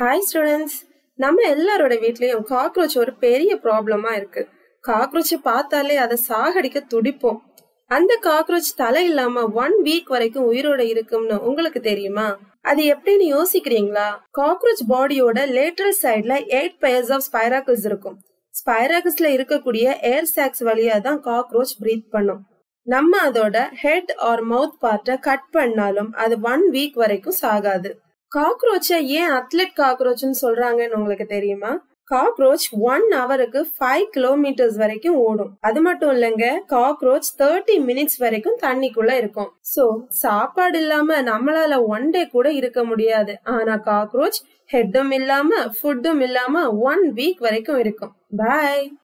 Hi students நம்ம எல்லாரோட வீட்லயும் காக்ரோச் ஒரு பெரிய ப்ராப்ளமா இருக்கு. காக்ரோச்சை பார்த்தாலே அதை சாகடிக்க துடிப்போம். அந்த காக்ரோச் தலை இல்லாம ஒன் வீக் வரைக்கும் உயிரோட இருக்கும்னு உங்களுக்கு தெரியுமா? அது எப்படின்னு யோசிக்கிறீங்களா? காக்ரோச் பாடியோட லேட்டரல் சைட்ல எயிட் பேர்ஸ் ஆஃப் ஸ்பைராக்கிள்ஸ் இருக்கும். ஸ்பைராக்கிள்ஸ்ல இருக்கக்கூடிய ஏர் சாக்ஸ் வழியா தான் காக்ரோச் பிரீத் பண்ணும். நம்ம அதோட ஹெட் ஆர் மவுத் பார்ட்டை கட் பண்ணாலும் அது ஒன் வீக் வரைக்கும் சாகாது. காக்ரோச்சை ஏன் அத்லெட் காக்ரோச்னு சொல்றாங்கன்னு உங்களுக்கு தெரியுமா? காக்ரோச் ஒன் ஹவருக்கு ஃபைவ் கிலோமீட்டர்ஸ் வரைக்கும் ஓடும். அது மட்டும் இல்லைங்க காக்ரோச் தேர்ட்டி மினிட்ஸ் வரைக்கும் தண்ணிக்குள்ள இருக்கும். சோ சாப்பாடு இல்லாம நம்மளால ஒன் டே கூட இருக்க முடியாது. ஆனா காக்ரோச் ஹெட்டும் இல்லாம ஃபுட்டும் இல்லாம ஒன் வீக் வரைக்கும் இருக்கும். பாய்